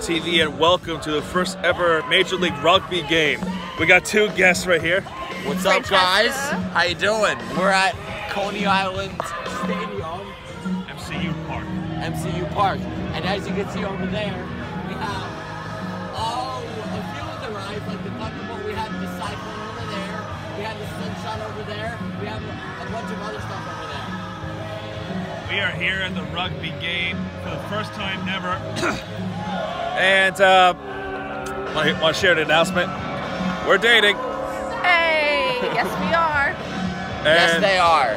Washmere TV, and welcome to the first ever Major League Rugby game. We got two guests right here. What's up, guys? How you doing? We're at Coney Island Stadium, MCU Park. MCU Park, and as you can see over there, we have oh a few of the rides, like the Thunderbolt. We have the Cyclone over there. We have the Sunshine over there. We have a, a bunch of other stuff over there. We are here at the rugby game for the first time ever. and uh, want to share the announcement? We're dating. Hey, yes we are. yes, they are.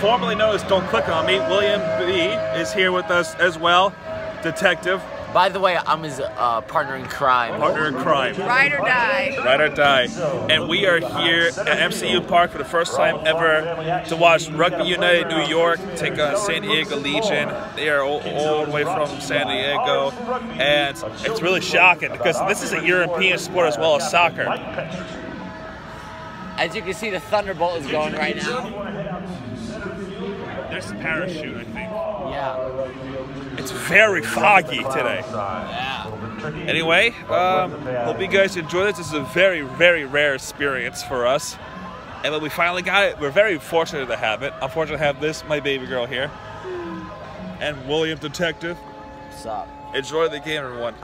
formerly known as Don't Click on Me, William B is here with us as well. Detective, By the way, I'm his uh, partner in crime. partner in crime. Ride or die. Ride or die. And we are here at MCU Park for the first time ever to watch Rugby United New York take on San Diego Legion. They are all, all the way from San Diego. And it's really shocking because this is a European sport as well as soccer. As you can see, the Thunderbolt is going right now. There's a parachute, I think. Yeah. It's very foggy today. Yeah. Anyway, um, hope you guys enjoy this. This is a very, very rare experience for us. And when we finally got it, we're very fortunate to have it. I'm fortunate to have this, my baby girl here. And William Detective. What's up? Enjoy the game, everyone.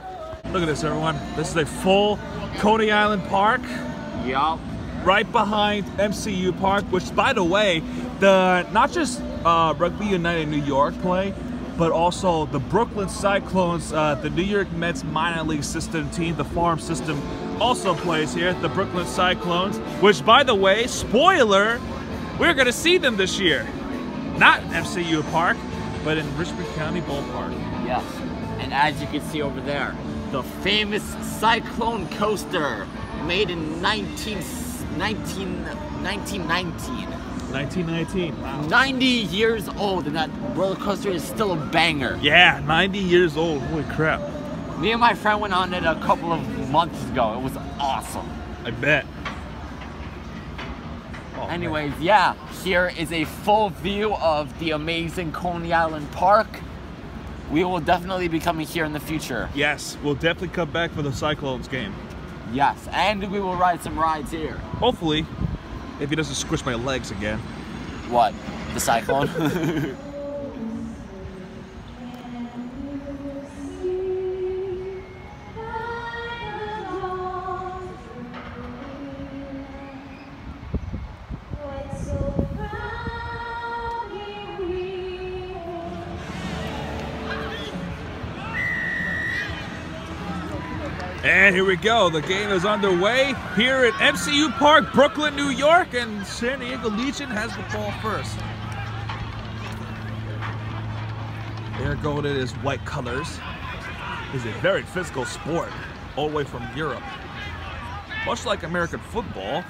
Look at this, everyone. This is a full Coney Island Park Yup. right behind MCU Park, which, by the way, the not just uh, Rugby United New York play, but also the Brooklyn Cyclones, uh, the New York Mets minor league system team, the farm system, also plays here. At the Brooklyn Cyclones, which, by the way, spoiler, we're gonna see them this year, not MCU Park, but in Richmond County Ballpark. Yes. And as you can see over there, the famous Cyclone Coaster made in 19, 19, 1919. 1919. Wow. 90 years old, and that roller coaster is still a banger. Yeah, 90 years old. Holy crap. Me and my friend went on it a couple of months ago. It was awesome. I bet. Oh, man. Anyways, yeah, here is a full view of the amazing Coney Island Park. We will definitely be coming here in the future. Yes, we'll definitely come back for the Cyclones game. Yes, and we will ride some rides here. Hopefully, if he doesn't squish my legs again. What? The cyclone? And here we go. The game is underway here at MCU Park, Brooklyn, New York, and San Diego Legion has the ball first. There going in his white colors. It's a very physical sport, all the way from Europe. Much like American football,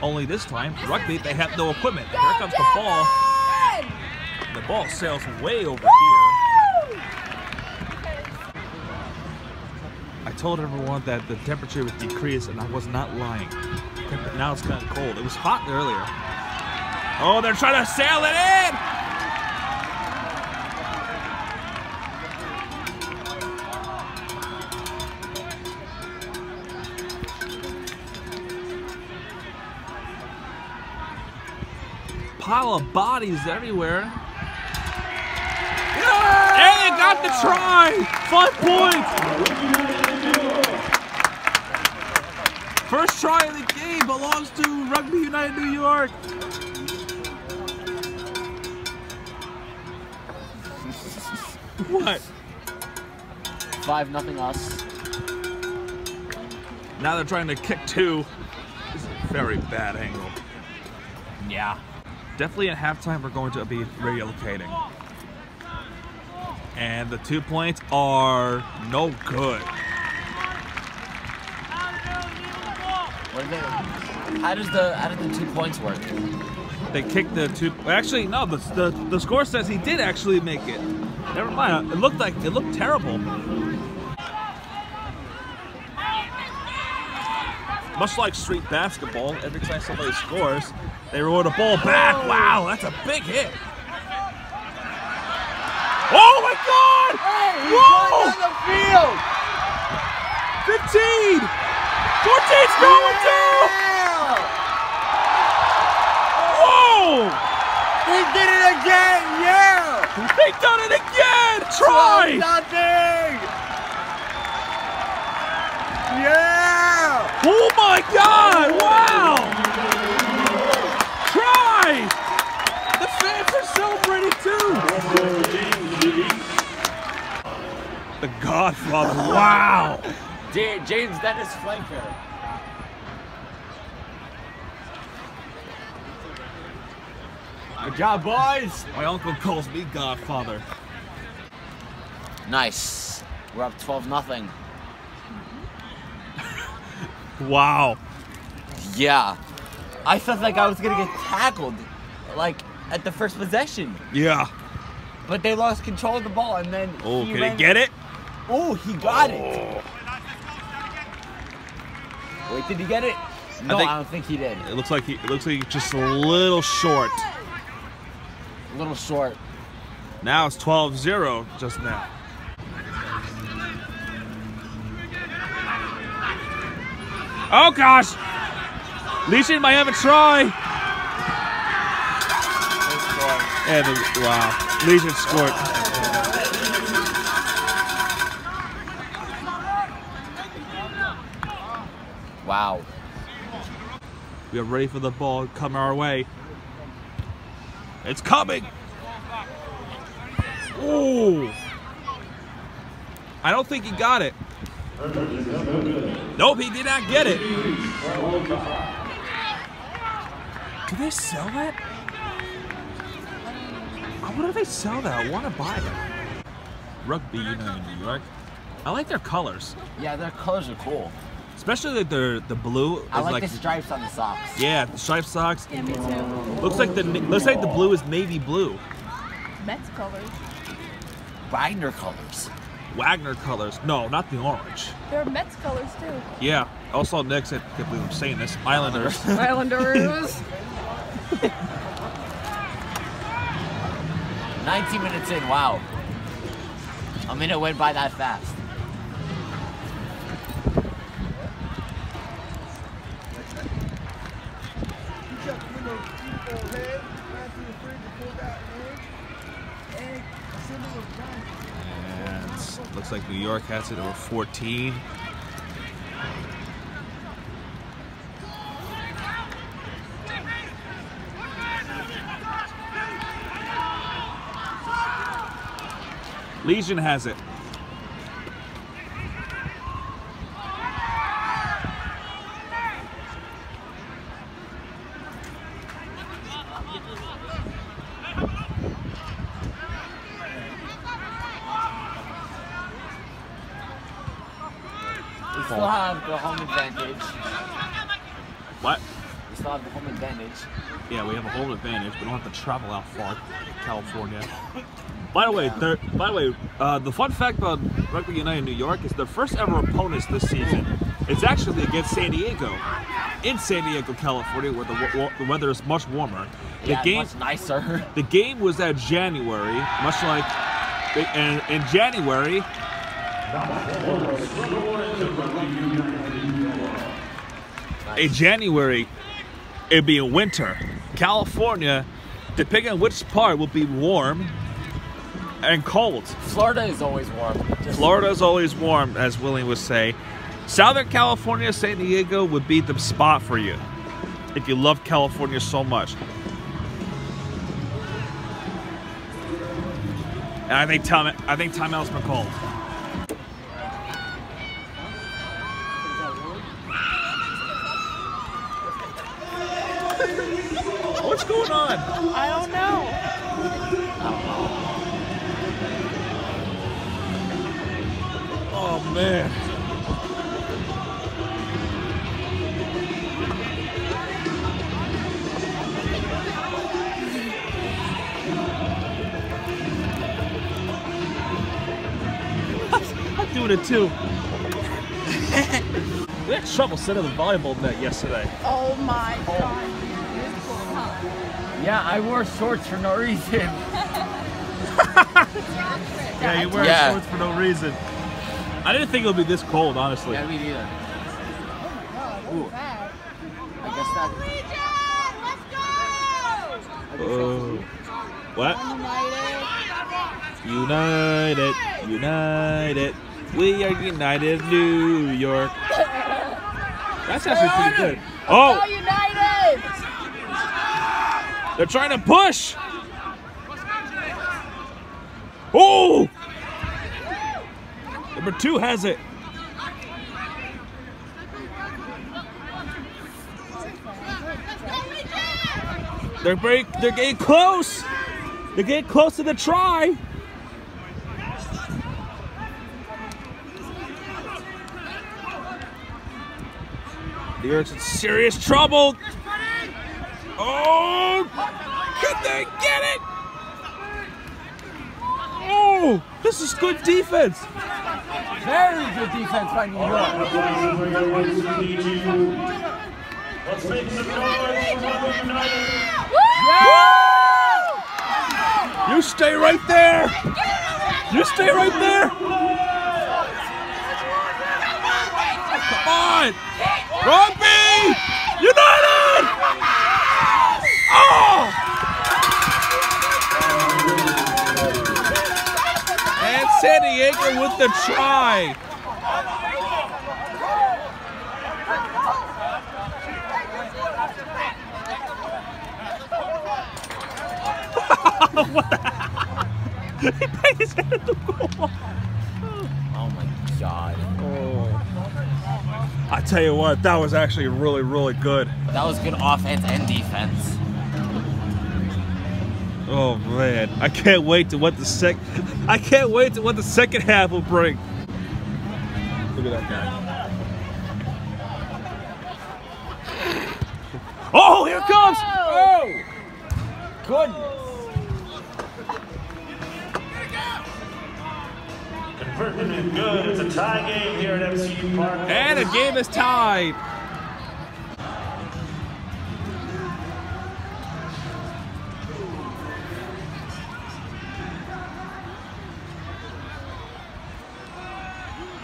only this time, rugby, they have no equipment. Here comes the ball. The ball sails way over here. I told everyone that the temperature would decrease, and I was not lying. Now it's kind of cold. It was hot earlier. Oh, they're trying to sail it in! Pile of bodies everywhere. And they got the try! Five points! First try of the game belongs to Rugby United New York. what? Five nothing us. Now they're trying to kick two. This is a very bad angle. Yeah. Definitely at halftime we're going to be relocating. And the two points are no good. What are they? How does the how did the two points work? They kicked the two. Actually, no. The, the the score says he did actually make it. Never mind. It looked like it looked terrible. Much like street basketball, every time somebody scores, they roll the ball back. Wow, that's a big hit. Oh my God! Hey, Whoa! going the field! 15! 14's going too! Yeah! Whoa! He did it again! Yeah! They done it again! Try! Nothing! Yeah! Oh my God! Wow! Try! The fans are celebrating too! The Godfather, wow! Ja- James Dennis Flanker. Good job, boys! My uncle calls me Godfather. Nice. We're up 12 nothing. Wow. Yeah. I felt like I was gonna get tackled, like at the first possession. Yeah. But they lost control of the ball, and then Oh, he can he get it? Oh, he got it. Oh. Wait, did he get it? No, I, think- don't think he did. It looks like he it looks like he's just a little short. A little short. Now it's 12-0 just now. Oh gosh! Legion might have a try. And the- wow, Legion scored. Wow. We are ready for the ball come our way. It's coming. Ooh. I don't think he got it. Nope, he did not get it. Do they sell that? I wonder if they sell that. I want to buy it. Rugby United New York. I like their colors, Yeah, their colors are cool. Especially like the the blue. I is like, the stripes on the socks. Yeah, the striped socks. Yeah, me too. Looks like the looks like the blue is navy blue. Mets colors. Wagner colors. Wagner colors. No, not the orange. They're Mets colors too. Yeah. Also next, I can't believe I'm saying this. Islanders. Islanders. 19 minutes in, wow. A minute went by that fast. And looks like New York has it over 14. Legion has it. We still have the home advantage. What? We still have the home advantage. Yeah, we have a home advantage. We don't have to travel out far, California. By the way, they're- by the way, uh, the fun fact about Rugby United New York is their first ever opponents this season. It's actually against San Diego, in San Diego, California, where the, the weather is much warmer. The Yeah, game, much nicer. the game was at January, much like, and in January, in January, it'd be in winter. California, depending on which part, will be warm and cold. Florida is always warm. Just Florida is always warm, as Willie would say. Southern California, San Diego would be the spot for you if you love California so much. And I think time I think timeout's been called. What's going on? I don't know. Oh man. I'm doing it too. we had trouble setting the volleyball net yesterday. Oh my god. Yeah, I wore shorts for no reason. Yeah, you're wearing Yeah. shorts for no reason. I didn't think it would be this cold, honestly. Yeah, me neither. Ooh. I guess that. Oh. What? United, United. We are United New York. That's actually pretty good. Oh, United! they're trying to push. Oh! Number two has it. They're very, they're getting close. They're getting close to the try. York's in serious trouble. Oh, could they get it? Oh, this is good defense. Very good defense by New York. You stay right there. You stay right there. Come on. Rugby United. Oh. And San Diego with the try. he banged his head at the goal. Oh my god. Oh. I tell you what, that was actually really, really good. That was good offense and defense. Oh man, I can't wait to what the sec. I can't wait to what the second half will bring. Look at that guy. Converting is good. It's a tie game here at MCU Park. And the game is tied.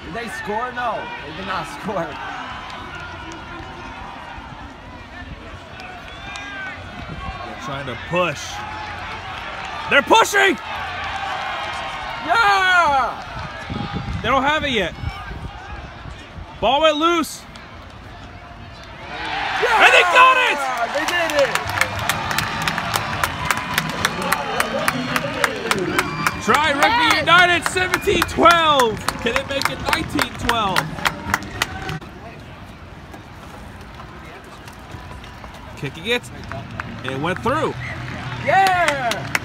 Did they score? No, they did not score. They're trying to push. They're pushing! Yeah! They don't have it yet. Ball went loose. And they got it! They did it! Try Rugby United 17-12. Can it make it 19-12? Kicking it. It went through. Yeah!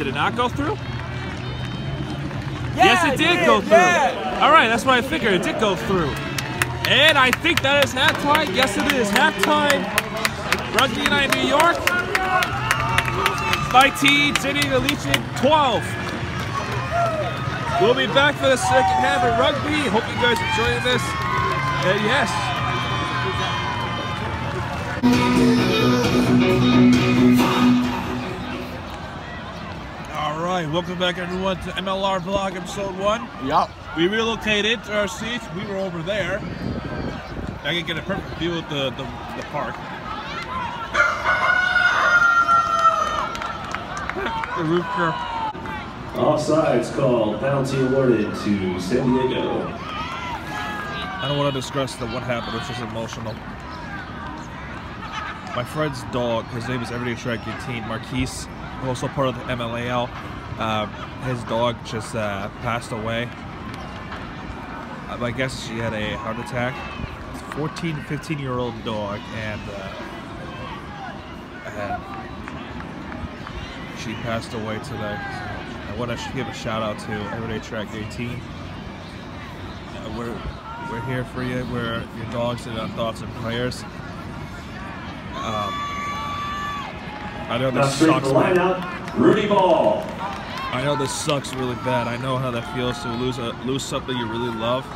Did it not go through? Yeah, yes, it did go through. yeah. All right, that's what I figured. It did go through. And I think that is halftime. Yes, it is halftime. Rugby United New York. 19, City of the Legion 12. We'll be back for the second half of rugby. Hope you guys enjoyed this. And yes, All right, welcome back everyone to MLR Vlog episode one. Yup. We relocated to our seats. We were over there. I can get a perfect view of the, the, the park. the roof curve. Offsides call. Penalty awarded to San Diego. I don't want to discuss the what happened. It's just emotional. My friend's dog, his name is Everyday Track 18, Marquise, also part of the MLAL. Uh, his dog just uh, passed away. Uh, I guess she had a heart attack. It's a 14, 15 year old dog, and, uh, and she passed away today. I want to give a shout out to Everyday Track 18. Uh, we're we're here for you. We're your dogs and our thoughts and prayers. Um, I know this sucks, lineup. Rudy Ball. I know this sucks really bad. I know how that feels to lose a, lose something you really love.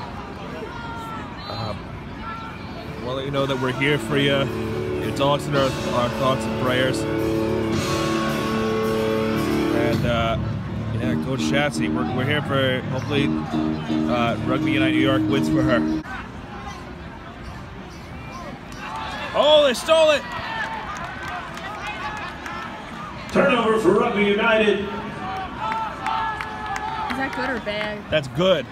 Um, well, you know that we're here for you. Your dogs in our, our thoughts and prayers. And uh, yeah, Coach Shatsy, we're, we're here for hopefully uh, Rugby United New York wins for her. Oh, they stole it! Turnover for Rugby United. Is that good or bad? That's good.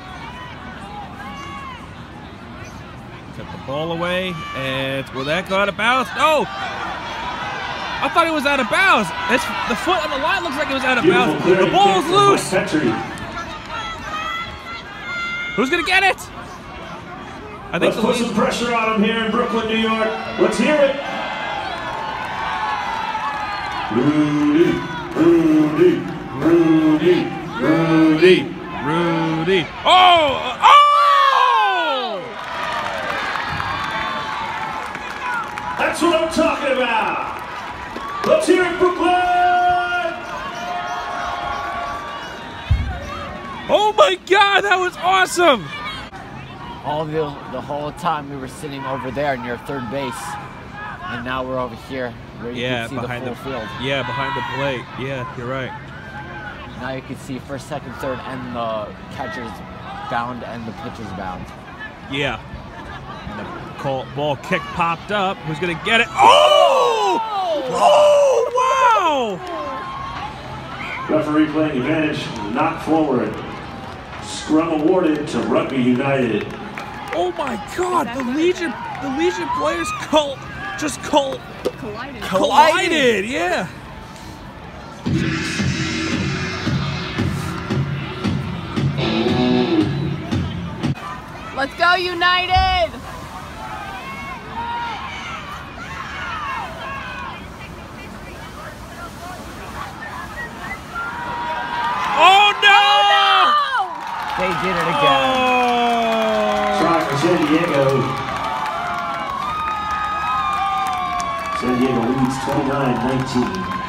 Got the ball away, and will that go out of bounds? No! I thought it was out of bounds. It's, the foot on the line looks like it was out of Beautiful bounds. The ball's kick loose. Who's gonna get it? I think Let's put some pressure on him here in Brooklyn, New York. Let's hear it. Rudy, Rudy, Rudy, Rudy, Rudy. Oh! Oh! That's what I'm talking about. Let's hear it, Brooklyn. Oh my God, that was awesome! All the the whole time we were sitting over there near third base, and now we're over here where you Yeah, can see the behind full the field. yeah behind the plate. Yeah, you're right. Now you can see first, second, third, and the catcher's bound and the pitcher's bound. Yeah. And the call, ball kick popped up. Who's gonna get it? Oh! Oh! Wow! Referee playing advantage, not forward. Scrum awarded to Rugby United. Oh my God! The Legion, the Legion players col- just col- Collided. collided. Yeah. Let's go, United! Oh no! Oh, they did it again. Oh! Try for San Diego. San Diego leads 29-19.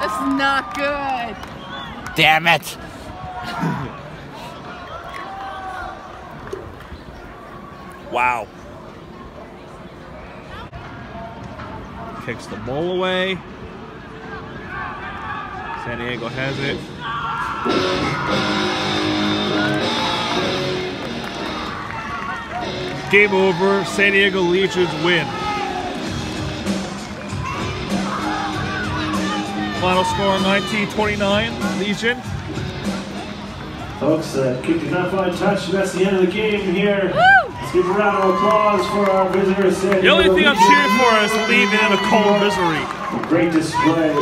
That's not good. Damn it! Wow. Kicks the ball away. San Diego has it. Game over. San Diego Legions win. Final score 19-29. Legion. Folks, that kick did not find touch. That's the end of the game here. Let's give a round of applause for our visitors. San The only Diego thing I'm cheering for is leaving in a cold misery. A Great display.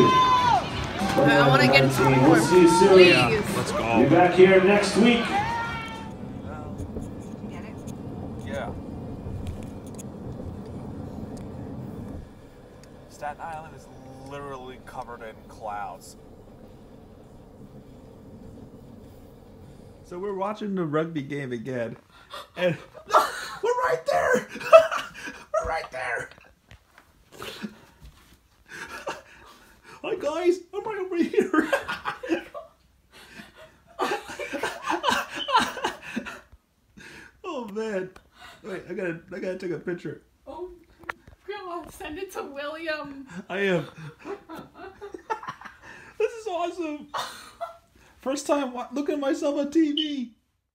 I want to get into 29-19. more. We'll see you soon. Please. Yeah, let's Be back here next week. Yeah. Staten Island is literally covered in clouds. So we're watching the rugby game again, and we're right there. we're right there. Hi guys, I'm right over here. oh man, wait, I gotta, I gotta take a picture. Oh, Grandma, send it to William. I am. Awesome. First time looking at myself on TV.